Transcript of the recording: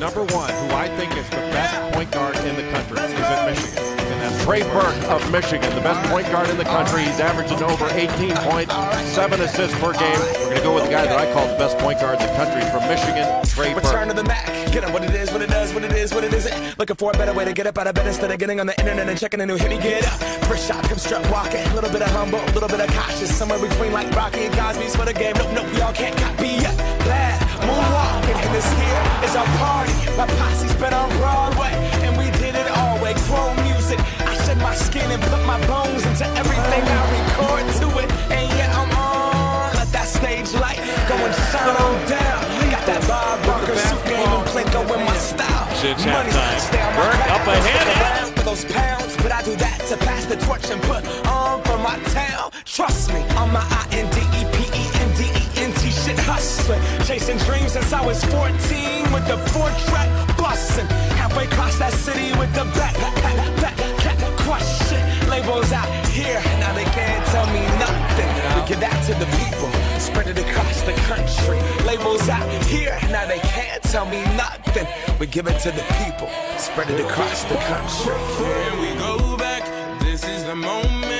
number one, who I think is the best point guard in the country, is at Michigan. And that's Trey Burke of Michigan, the best point guard in the country. He's averaging over 18 points, seven assists per game. We're going to go with the guy that I call the best point guard in the country from Michigan, Trey Burke. Return to the Mac. Get up what it is, what it does, what it is, what it isn't. Looking for a better way to get up out of bed instead of getting on the internet and checking a new hit. Me get up. First shot, come strut walking. A little bit of humble, a little bit of cautious. Somewhere between like Rocky and Cosby's for the game. Nope, nope, y'all can't copy yet. Bad moonwalking. And this here is our party. My posse's been on Broadway. And we did it all way. Grown music. I shed my skin and put my bones into everything I record to it. And yeah, I'm on. Let that stage light go and shine on down. Got that Bob Barker suit game and Plinko in my style. It's Money, stay on my craft, up ahead. those pounds, but I do that to pass the torch and put on for my town. Trust me, I'm my I N D Chasing dreams since I was 14 with the four track busting. Halfway across that city with the back, back, back, back, shit. Labels out here, now they can't tell me nothing. We give that to the people, spread it across the country. Labels out here, now they can't tell me nothing. We give it to the people, spread it across the country. Here we go back. This is the moment.